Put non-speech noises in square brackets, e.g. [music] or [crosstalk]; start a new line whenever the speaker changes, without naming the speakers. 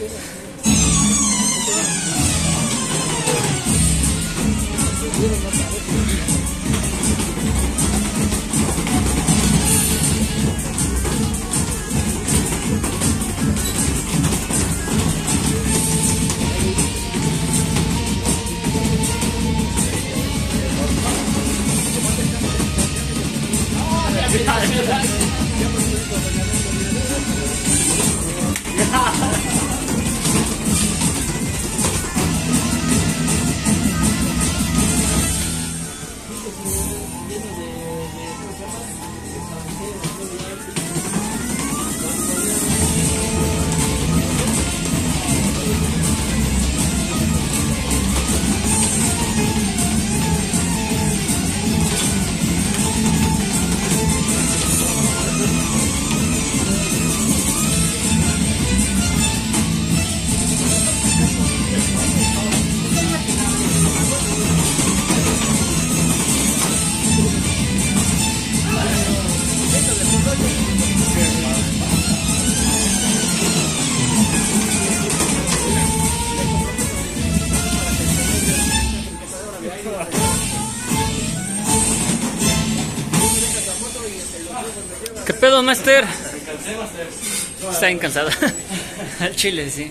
别打了！别打了！
¿Qué pedo, Master? Está bien cansado. [laughs] Al chile, sí.